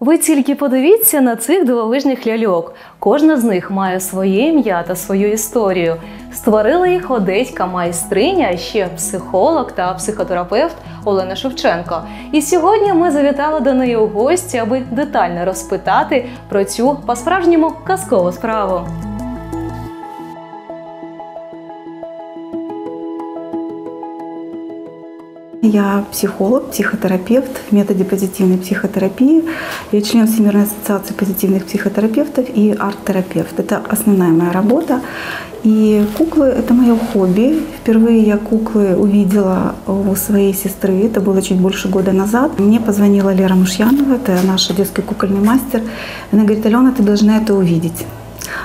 Ви тільки подивіться на цих дивовижних ляльок. Кожна з них має своє ім'я та свою історію. Створила їх одеська майстриня, ще психолог та психотерапевт Олена Шевченко. І сьогодні ми завітали до неї у гості, аби детально розпитати про цю по-справжньому казкову справу. Я психолог, психотерапевт в методе позитивной психотерапии. Я член Всемирной ассоциации позитивных психотерапевтов и арт-терапевт. Это основная моя работа. И куклы – это мое хобби. Впервые я куклы увидела у своей сестры. Это было чуть больше года назад. Мне позвонила Лера Мушьянова, это наш детский кукольный мастер. Она говорит, Алена, ты должна это увидеть.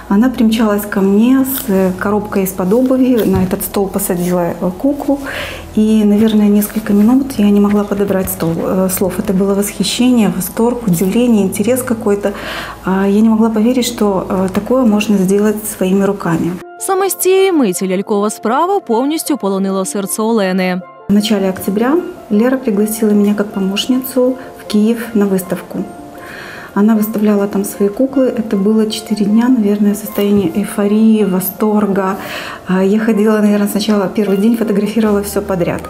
Она примчалась ко мне с коробкой из-под обуви, на этот стол посадила куклу, и, наверное, несколько минут я не могла подобрать стол, э, слов. Это было восхищение, восторг, удивление, интерес какой-то. А Я не могла поверить, что э, такое можно сделать своими руками. Саме з цієї миті лялькова справа повністю полонила серце Олени. В начале октября Лера пригласила меня как помощницу в Киев на выставку. Она выставляла там свои куклы. Это было 4 дня, наверное, состояние эйфории, восторга. А Я ходила, наверное, сначала первый день фотографировала все подряд.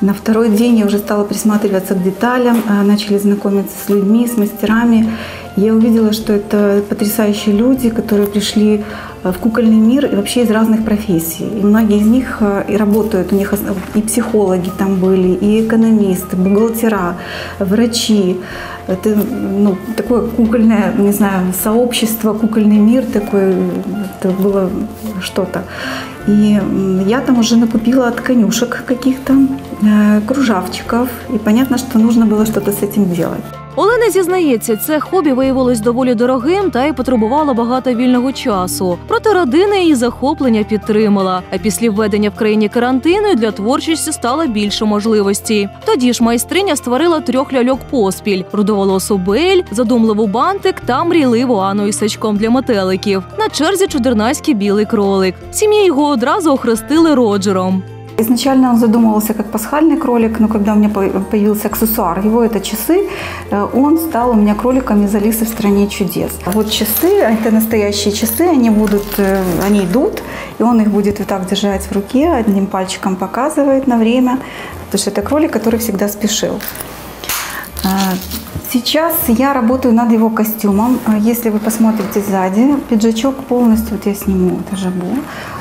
На второй день я уже стала присматриваться к деталям, а, начали знакомиться с людьми, с мастерами. Я увидела, что это потрясающие люди, которые пришли а, в кукольный мир и вообще из разных профессий. И многие из них а, и работают, у них и психологи там были, и экономисты, бухгалтера, врачи. Это ну, такое кукольное, не знаю, сообщество, кукольный мир такой, это было что-то. И я там уже накупила от конюшек каких-то, э, кружавчиков, и понятно, что нужно было что-то с этим делать. Олена зізнається, це хобі виявилось доволі дорогим та й потребувало багато вільного часу. Проте родина її захоплення підтримала. А після введення в країні карантину для творчості стало більше можливостей. Тоді ж майстриня створила трьох ляльок поспіль: рудоволосу Бель, задумливу бантик та мрійливу Анну із сачком для метеликів. На черзі чудернацький білий кролик. Сім'ї його одразу охрестили Роджером. Изначально он задумывался как пасхальный кролик, но когда у меня по- появился аксессуар, его это часы, э, он стал у меня кроликом из Алисы в стране чудес. А вот часы, это настоящие часы, они будут, э, они идут, и он их будет вот так держать в руке, одним пальчиком показывает на время, потому что это кролик, который всегда спешил. Сейчас я работаю над его костюмом. А Если вы посмотрите сзади, пиджачок полностью, вот я сниму это жабо,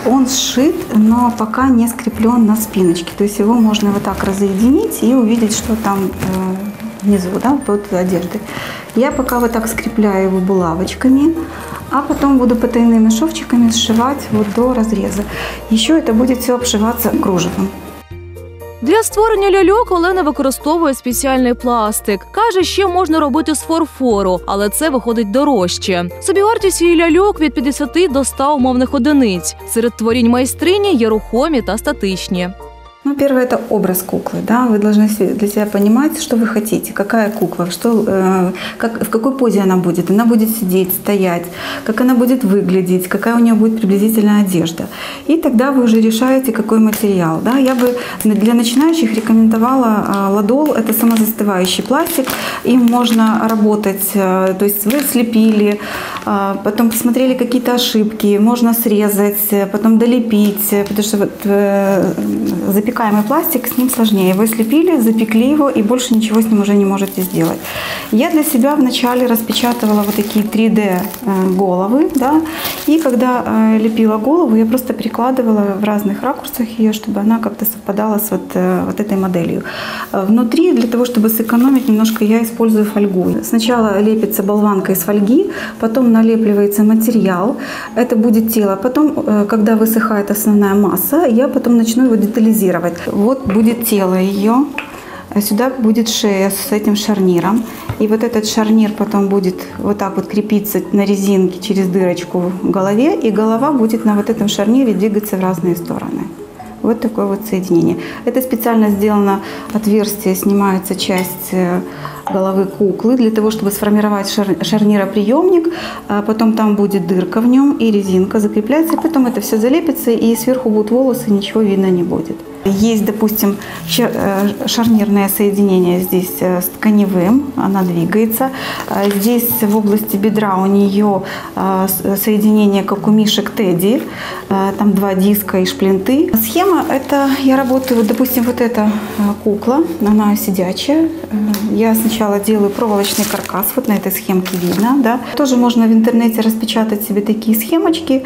он сшит, но пока не скреплен на спиночке. То есть его можно вот так разъединить и увидеть, что там э, внизу, да, под одеждой. Я пока вот так скрепляю его булавочками, а потом буду потайными шовчиками сшивать вот до разреза. Еще это будет все обшиваться кружевом. Для створення ляльок Олена використовує спеціальний пластик. Каже, ще можна робити з фарфору, але це виходить дорожче. Собівартість її ляльок від 50 до 100 умовних одиниць. Серед творінь майстрині є рухомі та статичні. Ну, первое – это образ куклы. Да? Вы должны для себя понимать, что вы хотите, какая кукла, что, э, как, в какой позе она будет. Она будет сидеть, стоять, как она будет выглядеть, какая у нее будет приблизительная одежда. И тогда вы уже решаете, какой материал. Да? Я бы для начинающих рекомендовала э, ладол – это самозастывающий пластик. Им можно работать, э, то есть вы слепили, потом посмотрели какие-то ошибки, можно срезать, потом долепить, потому что вот, запекаемый пластик, с ним сложнее. Вы слепили, запекли его, и больше ничего с ним уже не можете сделать. Я для себя вначале распечатывала вот такие 3D э, головы, да, и когда э, лепила голову, я просто перекладывала в разных ракурсах ее, чтобы она как-то совпадала с вот, э, вот этой моделью. Внутри, для того, чтобы сэкономить немножко, я использую фольгу. Сначала лепится болванка из фольги, потом налепливается материал, это будет тело. Потом, когда высыхает основная масса, я потом начну его детализировать. Вот будет тело ее, а сюда будет шея с этим шарниром. И вот этот шарнир потом будет вот так вот крепиться на резинке через дырочку в голове, и голова будет на вот этом шарнире двигаться в разные стороны. Вот такое вот соединение. Это специально сделано отверстие, снимается часть э, головы куклы для того, чтобы сформировать шар- шарнироприемник, а потом там будет дырка в нем и резинка закрепляется, и потом это все залепится, и сверху будут волосы, ничего видно не будет. Есть, допустим, э, шарнирное соединение здесь э, с тканевым, она двигается. А Здесь в области бедра у нее с- соединение, как у мишек Тедди, Э, там два диска и шплинты. Схема – это я работаю, вот, допустим, вот эта э, кукла, она сидячая. Я сначала делаю проволочный каркас, вот на этой схемке видно, да. Тоже можно в интернете распечатать себе такие схемочки,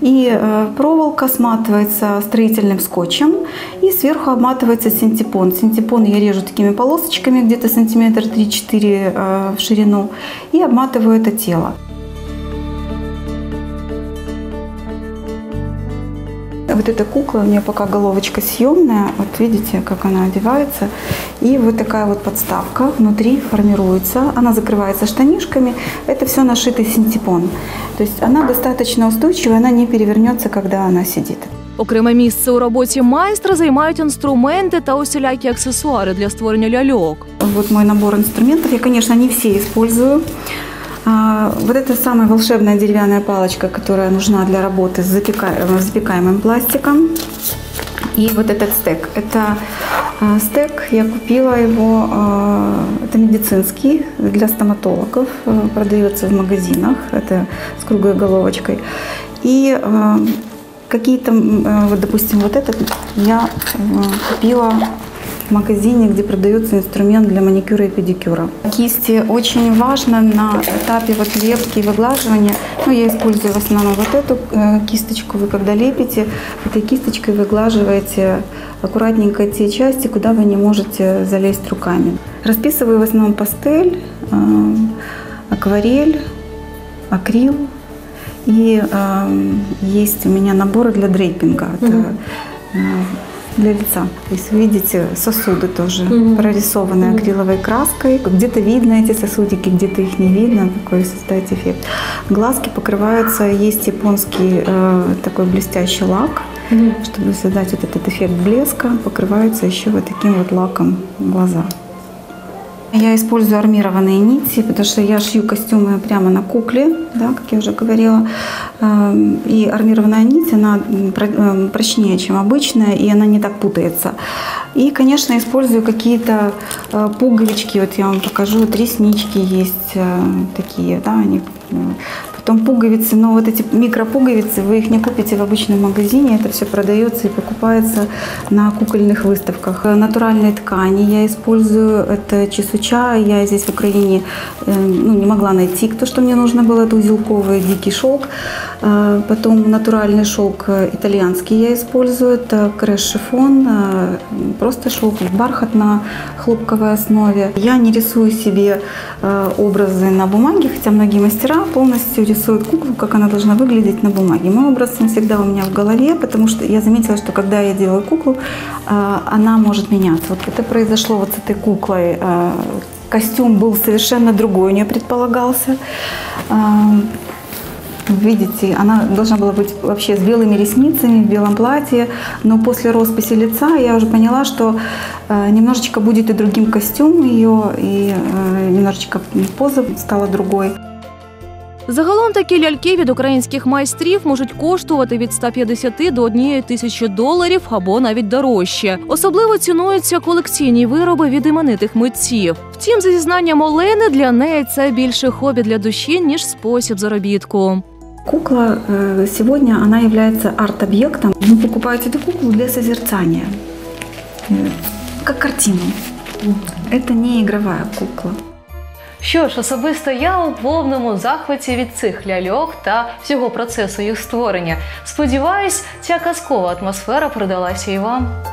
и проволока сматывается строительным скотчем, и сверху обматывается синтепон. Синтепон я режу такими полосочками, где-то сантиметр 3-4 э, в ширину, и обматываю это тело. Вот эта кукла, у нее пока головочка съемная, вот видите, как она одевается. И вот такая вот подставка внутри формируется, она закрывается штанишками. Это все нашитый синтепон. То есть она достаточно устойчивая, она не перевернется, когда она сидит. Окреме місце у роботі майстра займають інструменти та усілякі аксесуари для створення ляльок. Вот мой набор инструментов. Я, конечно, не все использую. А, Вот это самая волшебная деревянная палочка, которая нужна для работы с запека- с запекаемым пластиком. И вот этот стек. Это а, стек, я купила его, а, это медицинский, для стоматологов, а, продается в магазинах, это с круглой головочкой. И а, какие-то, а, вот, допустим, вот этот я купила в магазине, где продается инструмент для маникюра и педикюра. Кисти очень важно на этапе вот лепки и выглаживания. Ну, я использую в основном вот эту э, кисточку. Вы когда лепите, этой кисточкой выглаживаете аккуратненько те части, куда вы не можете залезть руками. Расписываю в основном пастель, э, акварель, акрил. И э, есть у меня наборы для дрейпинга. Это, э, для лица. То есть видите сосуды тоже прорисованные акриловой краской. Где-то видно эти сосудики, где-то их не видно. Такой создать эффект. Глазки покрываются. Есть японский э, такой блестящий лак, чтобы создать вот этот эффект блеска. Покрываются еще вот таким вот лаком глаза. Я использую армированные нити, потому что я шью костюмы прямо на кукле, да, как я уже говорила. Эм, И армированная нить, она эм, прочнее, чем обычная, и она не так путается. И, конечно, использую какие-то э, пуговички. Вот я вам покажу, вот реснички есть э, такие, да, они э, Потом пуговицы, но вот эти микропуговицы, вы их не купите в обычном магазине, это все продается и покупается на кукольных выставках. Э, Натуральные ткани я использую, это чесуча, я здесь в Украине э, ну, не могла найти то, что мне нужно было, это узелковый дикий шелк. Э, Потом натуральный шелк итальянский я использую, это креш-шифон, э, просто шелк, бархат на хлопковой основе. Я не рисую себе образы на бумаге, хотя многие мастера полностью рисуют куклу, как она должна выглядеть на бумаге. Мой образ он всегда у меня в голове, потому что я заметила, что когда я делаю куклу, э, она может меняться. Вот это произошло вот с этой куклой. э, Костюм был совершенно другой, у нее предполагался. Э, Видите, она должна была быть вообще с белыми ресницами, в белом платье, но после росписи лица я уже поняла, что немножечко будет и другим костюм ее, и немножечко поза стала другой. Загалом такі ляльки від українських майстрів можуть коштувати від 150 до 1 тисячі доларів або навіть дорожче. Особливо цінуються колекційні вироби від іменитих митців. Втім, за зізнанням Олени, для неї це більше хобі для душі ніж спосіб заробітку. Кукла э, сегодня она является арт-объектом. Вы покупаете эту куклу для созерцания, Э, как картину. Это не игровая кукла. Що ж, особисто я у повному захваті від цих ляльок та всього процесу їх створення. Сподіваюсь, ця казкова атмосфера передалася і вам.